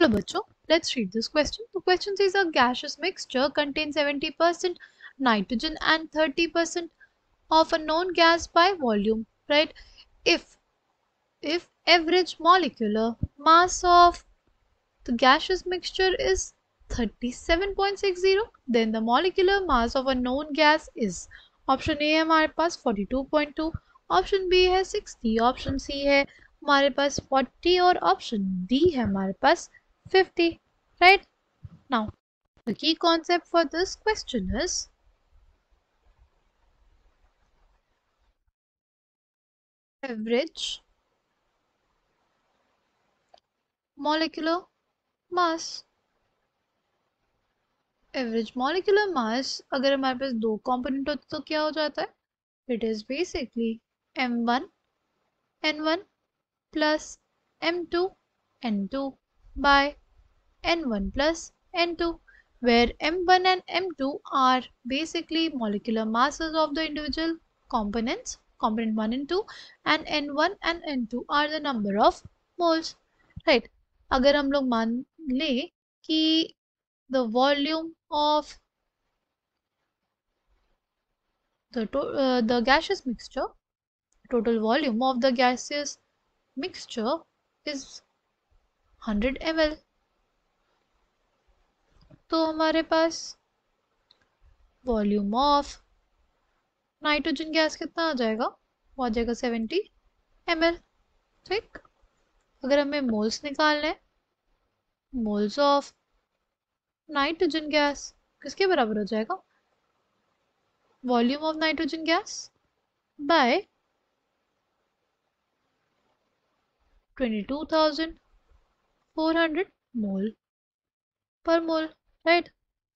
Hello बच्चों, let's read this question. The question says a gaseous mixture contains 70% nitrogen and 30% of a known gas by volume, right? If if average molecular mass of the gaseous mixture is 37.60, then the molecular mass of a known gas is option A है हमारे पास 42.2 option B है 60 option C है हमारे पास 40 और option D है हमारे पास 50 right? Now, the key concept for this question is, average molecular mass average molecular mass अगर हमारे पास दो कंपोनेंट होते तो क्या हो जाता है? It is basically M one N one plus M two N two by N one plus N two where m1 and m2 are basically molecular masses of the individual components component 1 and 2 and n1 and n2 are the number of moles right अगर हम लोग मान ले कि the volume of the, uh, the gaseous mixture total volume of the gaseous mixture is 100 ml तो हमारे पास volume of nitrogen gas कितना आ जाएगा? वो आ जाएगा 70 एम ठीक? अगर हमें मोल्स निकालने हैं मोल्स ऑफ़ नाइट्रोजन गैस किसके बराबर हो जाएगा? Volume of nitrogen gas by 22,400 mole per mole right?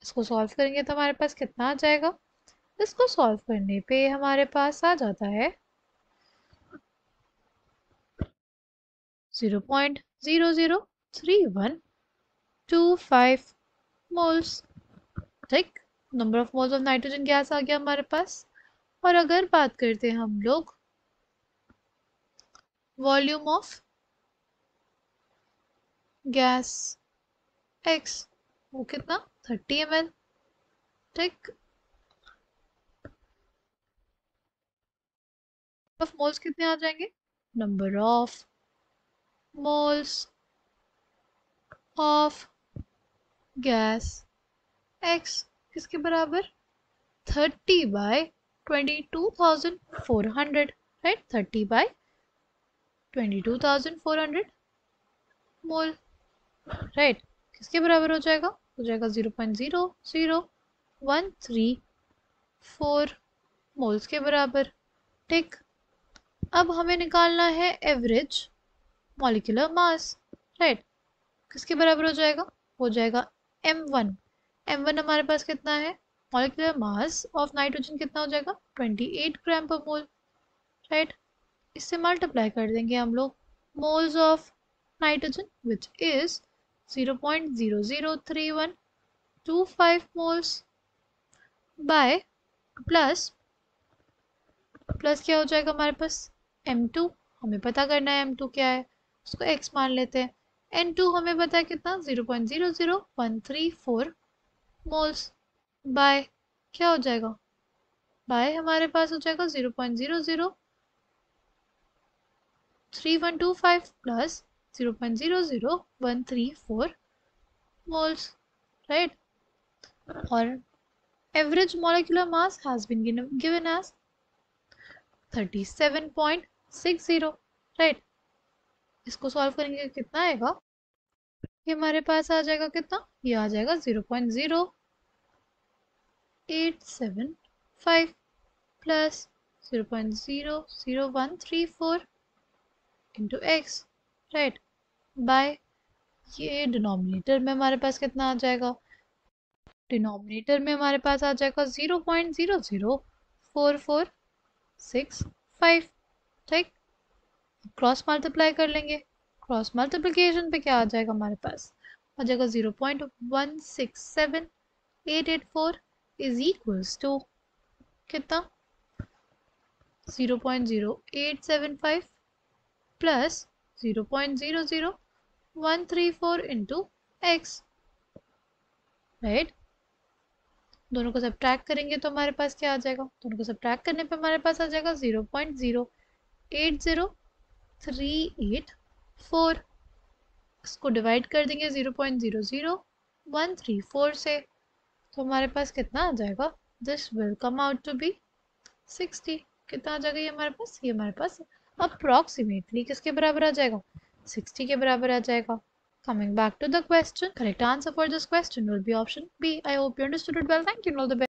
इसको सॉल्व करेंगे तो हमारे पास कितना आ जाएगा? इसको सॉल्व करने पे हमारे पास आ जाता है zero point zero zero three one two five moles ठीक? Number of moles of nitrogen gas आ गया हमारे पास। और अगर बात करते हैं हम लोग वॉल्यूम ऑफ़ गैस एक्स वो कितना? थर्टी एम एल ठीक। ऑफ़ मोल्स कितने आ जाएँगे? Number of moles of gas x किसके बराबर? 30 by 22,400 right 30 by 22,400 mole right किसके बराबर हो जाएगा? हो जाएगा zero point zero zero one three four moles के बराबर। ठीक। अब हमें निकालना है एवरेज मॉलिकुलर मास राइट किसके बराबर हो जाएगा? हो जाएगा एम वन एम वन हमारे पास कितना है? मॉलिकुलर मास ऑफ़ नाइट्रोजन कितना हो जाएगा? 28 ग्राम पर मोल राइट इससे मल्टीप्लाई कर देंगे हम लोग। Moles of nitrogen which is 0.00312 moles by plus plus क्या हो जाएगा हमारे पास? M2 हमें पता करना है M2 क्या है। उसको X मान लेते हैं। एन टू हमें पता है कितना? Zero point zero zero one three four moles by क्या हो जाएगा? बाय हमारे पास हो जाएगा zero point zero zero three one two five plus zero point zero zero one three four moles right और average molecular mass has been given as 37.60 right? इसको solve करेंगे कितना आएगा? ये हमारे पास आ जाएगा कितना? ये आ जाएगा zero point zero eight seven five plus zero point zero zero by ये डिनोमिनेटर में हमारे पास कितना आ जाएगा? डिनोमिनेटर में हमारे पास आ जाएगा zero point zero zero four four six five ठीक? क्रॉस मल्टीप्लाई कर लेंगे। क्रॉस मल्टीप्लिकेशन पे क्या आ जाएगा हमारे पास? आ जाएगा zero point one six seven eight eight four is equals to कितना? Zero point zero eight seven five plus zero point zero zero one three four into X right दोनों को सब करेंगे तो हमारे पास क्या आ जाएगा? दोनों को सब करने पे हमारे पास आ जाएगा zero point zero eight zero three eight four इसको डिवाइड कर देंगे zero point zero zero one three four से। तो हमारे पास कितना आ जाएगा? This will come out to be sixty कितना आ जाएगा ये हमारे पास? ये हमारे पास अप्रॉक्सीमेटली किसके बराबर आ जाएगा? 60 के बराबर आ जाएगा। Coming back to the question correct answer for this question will be option B I hope you understood it well thank you all the